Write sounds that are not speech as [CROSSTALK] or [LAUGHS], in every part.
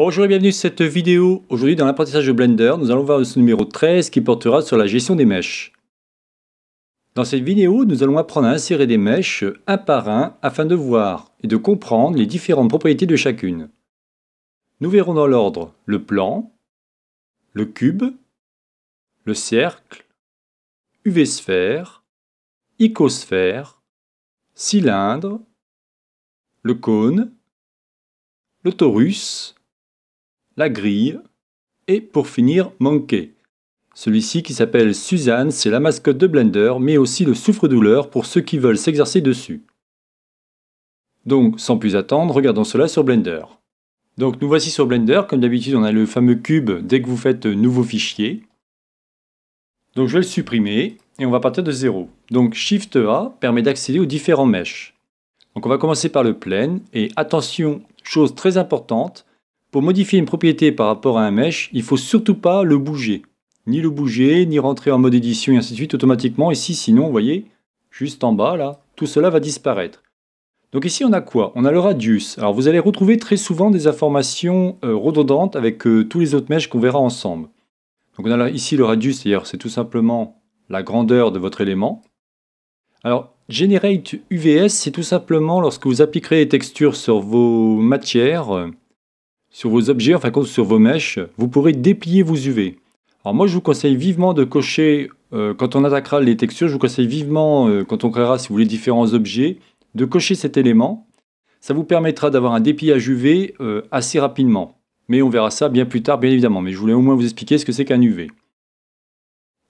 Bonjour et bienvenue sur cette vidéo. Aujourd'hui dans l'apprentissage de Blender, nous allons voir le numéro 13 qui portera sur la gestion des mèches. Dans cette vidéo, nous allons apprendre à insérer des mèches un par un afin de voir et de comprendre les différentes propriétés de chacune. Nous verrons dans l'ordre le plan, le cube, le cercle, UV-sphère, icosphère, cylindre, le cône, le torus, la grille et pour finir Monkey. Celui-ci qui s'appelle Suzanne, c'est la mascotte de Blender, mais aussi le souffre-douleur pour ceux qui veulent s'exercer dessus. Donc, sans plus attendre, regardons cela sur Blender. Donc, nous voici sur Blender. Comme d'habitude, on a le fameux cube dès que vous faites nouveau fichier. Donc, je vais le supprimer et on va partir de zéro. Donc, Shift A permet d'accéder aux différents mèches. Donc on va commencer par le plane et attention, chose très importante, pour modifier une propriété par rapport à un mesh, il ne faut surtout pas le bouger. Ni le bouger, ni rentrer en mode édition et ainsi de suite automatiquement. Ici, sinon, vous voyez, juste en bas, là, tout cela va disparaître. Donc ici, on a quoi? On a le radius. Alors vous allez retrouver très souvent des informations euh, redondantes avec euh, tous les autres mèches qu'on verra ensemble. Donc on a ici le radius, c'est-à-dire c'est tout simplement la grandeur de votre élément. Alors Generate UVS, c'est tout simplement lorsque vous appliquerez les textures sur vos matières, euh, sur vos objets, enfin sur vos mèches, vous pourrez déplier vos UV. Alors moi je vous conseille vivement de cocher, euh, quand on attaquera les textures, je vous conseille vivement, euh, quand on créera si vous voulez différents objets, de cocher cet élément. Ça vous permettra d'avoir un dépliage UV assez rapidement. Mais on verra ça bien plus tard bien évidemment, mais je voulais au moins vous expliquer ce que c'est qu'un UV.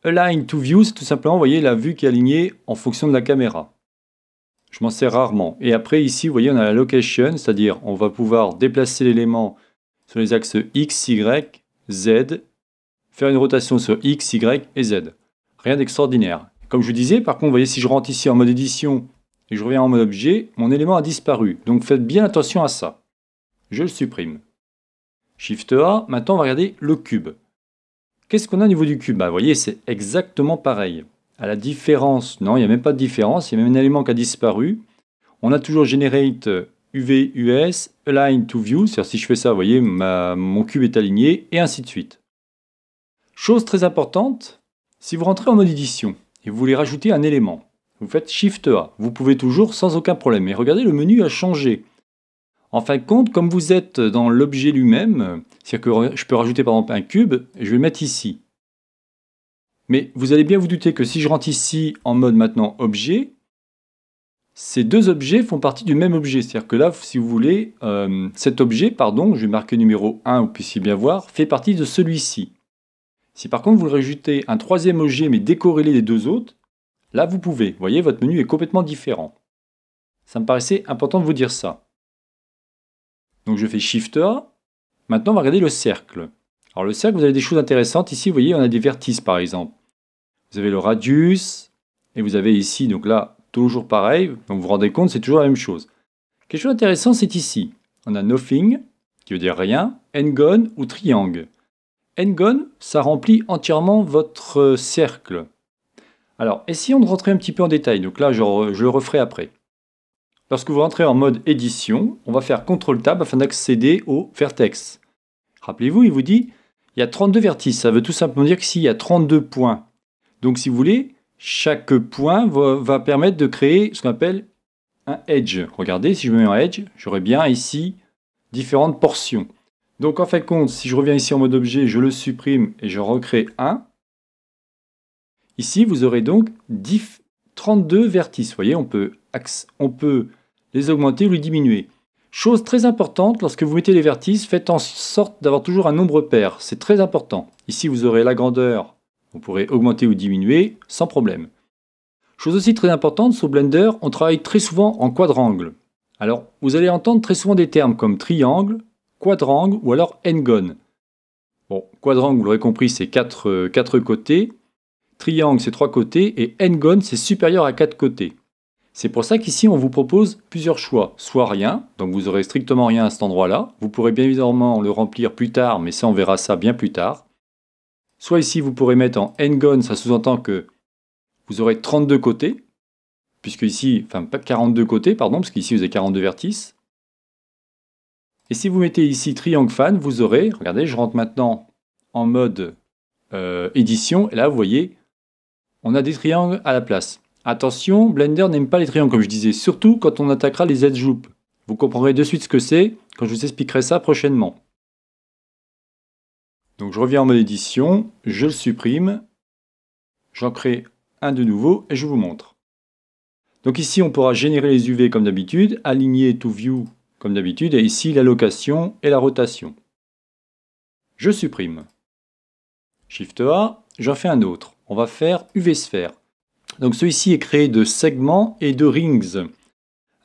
Align to view, c'est tout simplement, vous voyez, la vue qui est alignée en fonction de la caméra. Je m'en sers rarement. Et après, ici, vous voyez, on a la location, c'est-à-dire on va pouvoir déplacer l'élément sur les axes X, Y, Z, faire une rotation sur X, Y et Z. Rien d'extraordinaire. Comme je vous disais, par contre, vous voyez, si je rentre ici en mode édition et je reviens en mode objet, mon élément a disparu. Donc faites bien attention à ça. Je le supprime. Shift A, maintenant on va regarder le cube. Qu'est-ce qu'on a au niveau du cube? Bah, Vous voyez, c'est exactement pareil. À la différence, non, il n'y a même pas de différence, il y a même un élément qui a disparu. On a toujours generate UV, US, align to view, c'est-à-dire si je fais ça, vous voyez, mon cube est aligné, et ainsi de suite. Chose très importante, si vous rentrez en mode édition et vous voulez rajouter un élément, vous faites Shift A. Vous pouvez toujours sans aucun problème. Mais regardez, le menu a changé. En fin de compte, comme vous êtes dans l'objet lui-même, c'est-à-dire que je peux rajouter par exemple un cube, et je vais le mettre ici. Mais vous allez bien vous douter que si je rentre ici en mode maintenant objet, ces deux objets font partie du même objet. C'est-à-dire que là, si vous voulez, euh, cet objet, pardon, je vais marquer numéro 1, vous puissiez bien voir, fait partie de celui-ci. Si par contre vous rajoutez un troisième objet mais décorrélé des deux autres, là vous pouvez. Vous voyez, votre menu est complètement différent. Ça me paraissait important de vous dire ça. Donc je fais Shift A. Maintenant, on va regarder le cercle. Alors le cercle, vous avez des choses intéressantes. Ici, vous voyez, on a des vertices par exemple. Vous avez le radius, et vous avez ici, donc là, toujours pareil. Donc vous vous rendez compte, c'est toujours la même chose. Quelque chose d'intéressant, c'est ici. On a nothing, qui veut dire rien, n-gone ou triangle. n-gone, ça remplit entièrement votre cercle. Alors, essayons de rentrer un petit peu en détail. Donc là, je, je le referai après. Lorsque vous rentrez en mode édition, on va faire CTRL Tab afin d'accéder au vertex. Rappelez-vous, il vous dit il y a 32 vertices. Ça veut tout simplement dire qu'il y a 32 points. Donc si vous voulez, chaque point va, permettre de créer ce qu'on appelle un edge. Regardez, si je me mets en edge, j'aurai bien ici différentes portions. Donc en fait compte, si je reviens ici en mode objet, je le supprime et je recrée un. Ici, vous aurez donc 32 vertices. Vous voyez, on peut, on peut les augmenter ou les diminuer. Chose très importante, lorsque vous mettez les vertices, faites en sorte d'avoir toujours un nombre pair. C'est très important. Ici, vous aurez la grandeur. Vous pourrez augmenter ou diminuer sans problème. Chose aussi très importante, sur Blender, on travaille très souvent en quadrangle. Alors, vous allez entendre très souvent des termes comme triangle, quadrangle ou alors n-gone. Bon, quadrangle, vous l'aurez compris, c'est 4 euh, côtés. Triangle, c'est 3 côtés. Et n-gone, c'est supérieur à 4 côtés. C'est pour ça qu'ici, on vous propose plusieurs choix. Soit rien, donc vous aurez strictement rien à cet endroit-là. Vous pourrez bien évidemment le remplir plus tard, mais ça, on verra ça bien plus tard. Soit ici, vous pourrez mettre en n-gone, ça sous-entend que vous aurez 32 côtés, puisque ici, enfin pas 42 côtés, pardon, parce qu'ici vous avez 42 vertices. Et si vous mettez ici triangle fan, vous aurez, regardez, je rentre maintenant en mode euh, édition, et là vous voyez, on a des triangles à la place. Attention, Blender n'aime pas les triangles comme je disais, surtout quand on attaquera les edge loops. Vous comprendrez de suite ce que c'est quand je vous expliquerai ça prochainement. Donc je reviens en mode édition, je le supprime, j'en crée un de nouveau et je vous montre. Donc ici on pourra générer les UV comme d'habitude, aligner to view comme d'habitude, et ici l'allocation et la rotation. Je supprime. Shift A, j'en fais un autre. On va faire UV sphère. Donc celui-ci est créé de segments et de rings.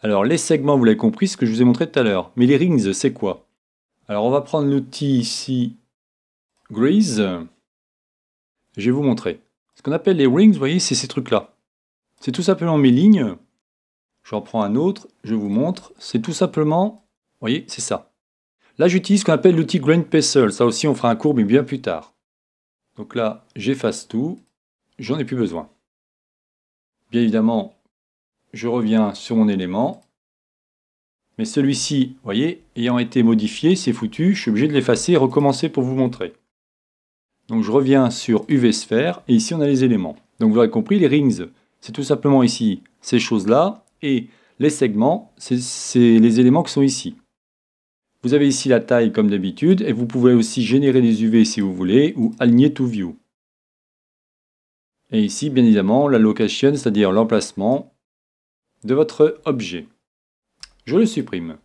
Alors les segments, vous l'avez compris, ce que je vous ai montré tout à l'heure. Mais les rings, c'est quoi? Alors on va prendre l'outil ici, Grease. Je vais vous montrer. Ce qu'on appelle les rings, vous voyez, c'est ces trucs-là. C'est tout simplement mes lignes. J'en prends un autre, je vous montre. C'est tout simplement, vous voyez, c'est ça. Là, j'utilise ce qu'on appelle l'outil Grain Pestle. Ça aussi, on fera un cours, mais bien plus tard. Donc là, j'efface tout. J'en ai plus besoin. Bien évidemment, je reviens sur mon élément. Mais celui-ci, vous voyez, ayant été modifié, c'est foutu. Je suis obligé de l'effacer et recommencer pour vous montrer. Donc je reviens sur UV sphère et ici on a les éléments. Donc vous aurez compris, les rings, c'est tout simplement ici ces choses-là et les segments, c'est les éléments qui sont ici. Vous avez ici la taille comme d'habitude et vous pouvez aussi générer des UV si vous voulez ou aligner to view. Et ici, bien évidemment, la location, c'est-à-dire l'emplacement de votre objet. Je le supprime.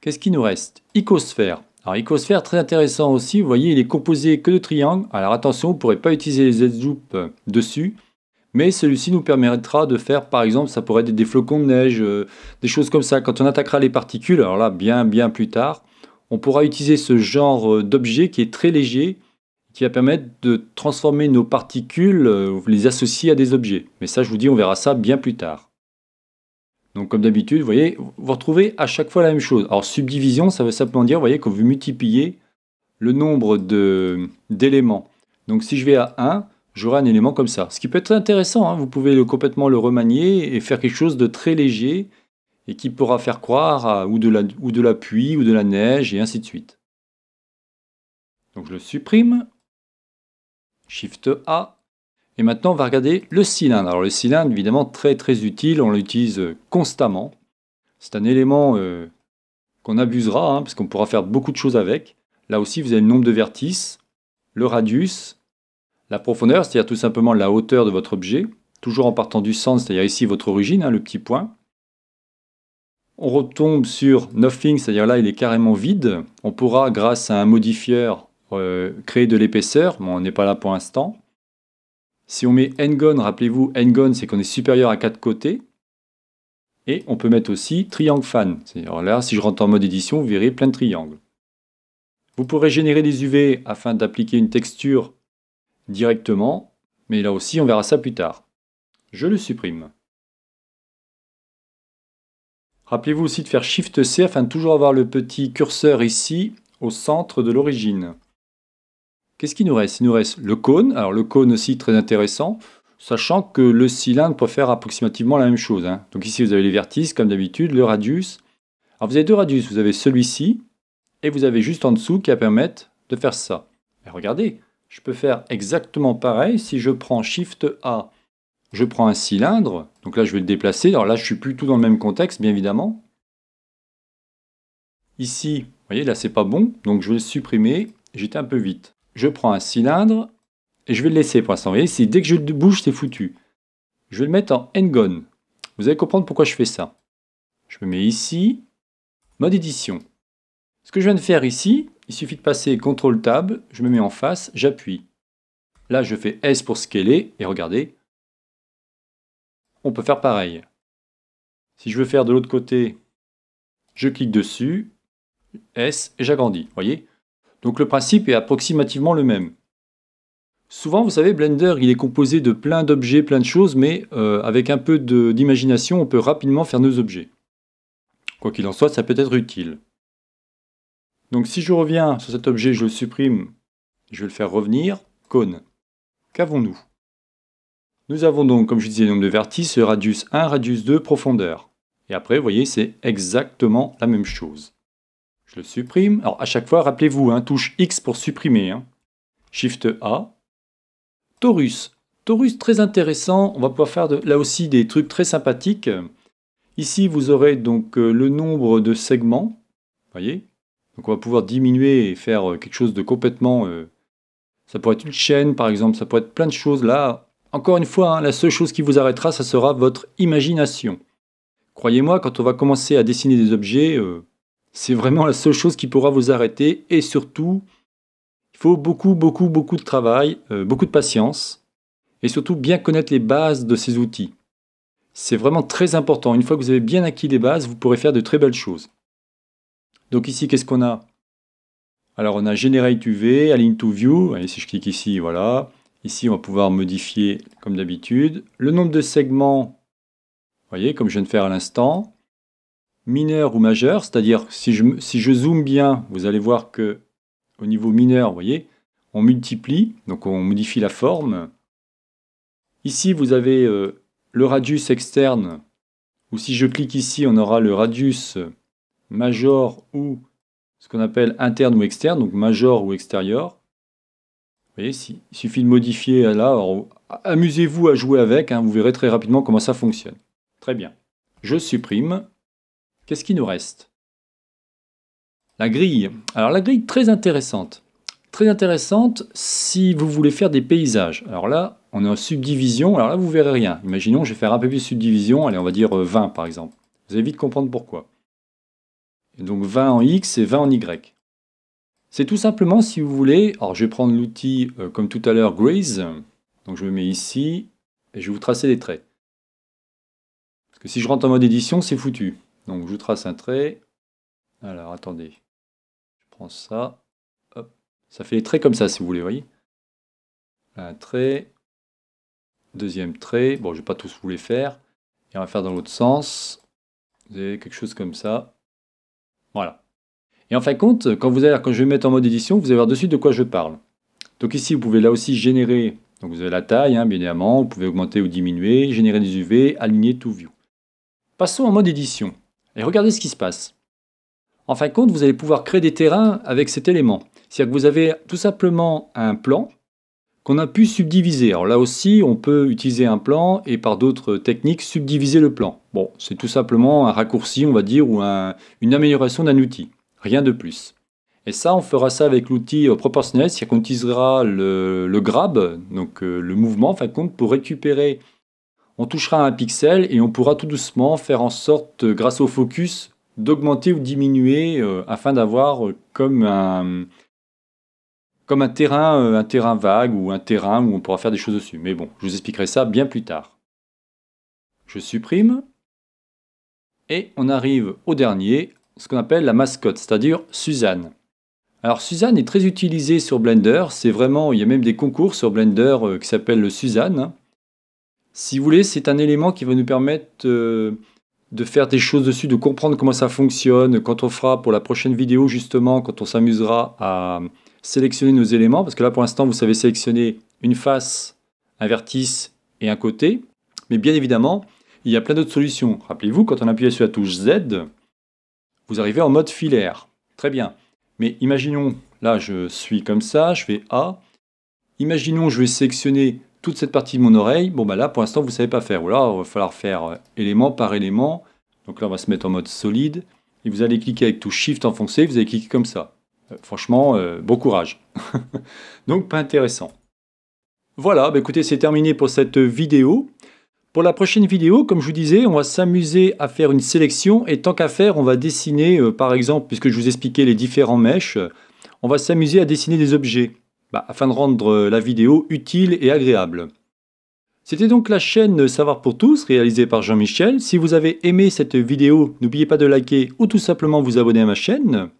Qu'est-ce qui nous reste? Icosphère. Alors Icosphère, très intéressant aussi, vous voyez, il est composé que de triangles. Alors attention, vous ne pourrez pas utiliser les edge loops dessus, mais celui-ci nous permettra de faire, par exemple, ça pourrait être des flocons de neige, euh, des choses comme ça. Quand on attaquera les particules, alors là, bien, bien plus tard, on pourra utiliser ce genre euh, d'objet qui est très léger, qui va permettre de transformer nos particules, euh, les associer à des objets. Mais ça, je vous dis, on verra ça bien plus tard. Donc comme d'habitude, vous voyez, vous retrouvez à chaque fois la même chose. Alors subdivision, ça veut simplement dire, vous voyez, que vous multipliez le nombre d'éléments. Donc si je vais à 1, j'aurai un élément comme ça. Ce qui peut être intéressant, hein. vous pouvez complètement le remanier et faire quelque chose de très léger et qui pourra faire croire à ou de, la, ou de la pluie ou de la neige et ainsi de suite. Donc je le supprime. Shift A. Et maintenant, on va regarder le cylindre. Alors le cylindre, évidemment, très très utile, on l'utilise constamment. C'est un élément euh, qu'on abusera, hein, parce qu'on pourra faire beaucoup de choses avec. Là aussi, vous avez le nombre de vertices, le radius, la profondeur, c'est-à-dire tout simplement la hauteur de votre objet, toujours en partant du centre, c'est-à-dire ici votre origine, hein, le petit point. On retombe sur Nothing, c'est-à-dire là il est carrément vide. On pourra, grâce à un modifieur, euh, créer de l'épaisseur, mais on n'est pas là pour l'instant. Si on met Ngon, rappelez-vous, Ngon c'est qu'on est supérieur à 4 côtés. Et on peut mettre aussi triangle fan. Alors là, si je rentre en mode édition, vous verrez plein de triangles. Vous pourrez générer des UV afin d'appliquer une texture directement, mais là aussi on verra ça plus tard. Je le supprime. Rappelez-vous aussi de faire Shift C afin de toujours avoir le petit curseur ici au centre de l'origine. Qu'est-ce qu'il nous reste? Il nous reste le cône. Alors le cône aussi très intéressant, sachant que le cylindre peut faire approximativement la même chose. Hein. Donc ici vous avez les vertices comme d'habitude, le radius. Alors vous avez deux radius, vous avez celui-ci et vous avez juste en dessous qui va permettre de faire ça. Et regardez, je peux faire exactement pareil si je prends Shift A. Je prends un cylindre, donc là je vais le déplacer. Alors là je suis plus tout dans le même contexte, bien évidemment. Ici, vous voyez, là c'est pas bon, donc je vais le supprimer. J'étais un peu vite je prends un cylindre et je vais le laisser pour l'instant. Vous voyez, si dès que je bouge, c'est foutu. Je vais le mettre en N-Gone. Vous allez comprendre pourquoi je fais ça. Je me mets ici, mode édition. Ce que je viens de faire ici, il suffit de passer CTRL Tab, je me mets en face, j'appuie. Là, je fais S pour scaler, et regardez, on peut faire pareil. Si je veux faire de l'autre côté, je clique dessus, S, et j'agrandis. voyez? Donc le principe est approximativement le même. Souvent, vous savez, Blender, il est composé de plein d'objets, plein de choses, mais euh, avec un peu d'imagination, on peut rapidement faire nos objets. Quoi qu'il en soit, ça peut être utile. Donc si je reviens sur cet objet, je le supprime, je vais le faire revenir, cône. Qu'avons-nous? Nous avons donc, comme je disais, le nombre de vertices, radius 1, radius 2, profondeur. Et après, vous voyez, c'est exactement la même chose. Je supprime. Alors à chaque fois, rappelez-vous, hein, touche X pour supprimer. Hein. Shift A. Taurus. Taurus, très intéressant. On va pouvoir faire là aussi des trucs très sympathiques. Ici, vous aurez donc euh, le nombre de segments. voyez? Donc on va pouvoir diminuer et faire euh, quelque chose de complètement... Euh, ça pourrait être une chaîne, par exemple. Ça pourrait être plein de choses. Là, encore une fois, hein, la seule chose qui vous arrêtera, ça sera votre imagination. Croyez-moi, quand on va commencer à dessiner des objets, c'est vraiment la seule chose qui pourra vous arrêter. Et surtout, il faut beaucoup, beaucoup, beaucoup de travail, beaucoup de patience. Et surtout, bien connaître les bases de ces outils. C'est vraiment très important. Une fois que vous avez bien acquis les bases, vous pourrez faire de très belles choses. Donc ici, qu'est-ce qu'on a? Alors on a Generate UV, Align to View. Allez, si je clique ici, voilà. Ici, on va pouvoir modifier comme d'habitude. Le nombre de segments, vous voyez, comme je viens de faire à l'instant. Mineur ou majeur, c'est-à-dire si je, si zoome bien, vous allez voir que au niveau mineur, vous voyez, on multiplie, donc on modifie la forme. Ici, vous avez euh, le radius externe, ou si je clique ici, on aura le radius major ou ce qu'on appelle interne ou externe, donc major ou extérieur. Vous voyez, il suffit de modifier là. Amusez-vous à jouer avec, hein, vous verrez très rapidement comment ça fonctionne. Très bien. Je supprime. Qu'est-ce qui nous reste? La grille. Alors la grille, très intéressante. Très intéressante si vous voulez faire des paysages. Alors là, on est en subdivision, alors là vous verrez rien. Imaginons, je vais faire un peu plus de subdivision, allez on va dire 20 euh, par exemple. Vous allez vite comprendre pourquoi. donc 20 en X et 20 en Y. C'est tout simplement si vous voulez, alors je vais prendre l'outil euh, comme tout à l'heure Graze, donc je me mets ici et je vais vous tracer des traits. Parce que si je rentre en mode édition, c'est foutu. Donc je trace un trait. Alors attendez, je prends ça, hop, ça fait des traits comme ça si vous voulez, voyez. Un trait, Deuxième trait, bon je vais pas tous vous les faire. Et on va faire dans l'autre sens. Vous avez quelque chose comme ça. Voilà. Et en fin de compte, quand, vous quand je vais mettre en mode édition, vous allez voir dessus de quoi je parle. Donc ici, vous pouvez là aussi générer, donc vous avez la taille, hein, bien évidemment, vous pouvez augmenter ou diminuer, générer des UV, aligner tout view. Passons en mode édition. Et regardez ce qui se passe. En fin de compte, vous allez pouvoir créer des terrains avec cet élément. C'est-à-dire que vous avez tout simplement un plan qu'on a pu subdiviser. Alors là aussi, on peut utiliser un plan et par d'autres techniques subdiviser le plan. Bon, c'est tout simplement un raccourci, on va dire, ou une amélioration d'un outil. Rien de plus. Et ça, on fera ça avec l'outil euh, proportionnel, c'est-à-dire qu'on utilisera le, grab, donc euh, le mouvement, en fin de compte, pour récupérer. On touchera un pixel et on pourra tout doucement faire en sorte, grâce au focus, d'augmenter ou diminuer euh, afin d'avoir comme un, comme un terrain, euh, vague ou un terrain où on pourra faire des choses dessus. Mais bon, je vous expliquerai ça bien plus tard. Je supprime. Et on arrive au dernier, ce qu'on appelle la mascotte, c'est-à-dire Suzanne. Alors Suzanne est très utilisée sur Blender, c'est vraiment, il y a même des concours sur Blender euh, qui s'appellent le Suzanne. Si vous voulez, c'est un élément qui va nous permettre euh, de faire des choses dessus, de comprendre comment ça fonctionne. Quand on fera pour la prochaine vidéo, justement, quand on s'amusera à, sélectionner nos éléments, parce que là pour l'instant vous savez sélectionner une face, un vertice et un côté, mais bien évidemment il y a plein d'autres solutions. Rappelez-vous, quand on appuie sur la touche Z, vous arrivez en mode filaire. Très bien. Mais imaginons, là je suis comme ça, je fais A. Imaginons je vais sélectionner toute cette partie de mon oreille. Bon bah là pour l'instant vous savez pas faire. Ou là il va falloir faire euh, élément par élément. Donc là on va se mettre en mode solide. Et vous allez cliquer avec touche Shift enfoncé, vous allez cliquer comme ça. Euh, franchement, euh, bon courage. [LAUGHS] Donc pas intéressant. Voilà, bah écoutez, c'est terminé pour cette vidéo. Pour la prochaine vidéo, comme je vous disais, on va s'amuser à faire une sélection et tant qu'à faire, on va dessiner, par exemple, puisque je vous expliquais les différents mèches, on va s'amuser à dessiner des objets bah, afin de rendre la vidéo utile et agréable. C'était donc la chaîne Savoir pour tous, réalisée par Jean-Michel. Si vous avez aimé cette vidéo, n'oubliez pas de liker ou tout simplement vous abonner à ma chaîne.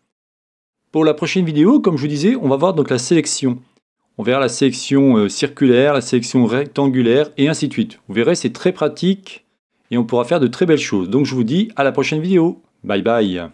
Pour la prochaine vidéo, comme je vous disais, on va voir donc la sélection. On verra la sélection euh, circulaire, la sélection rectangulaire et ainsi de suite. Vous verrez, c'est très pratique et on pourra faire de très belles choses. Donc je vous dis à la prochaine vidéo. Bye bye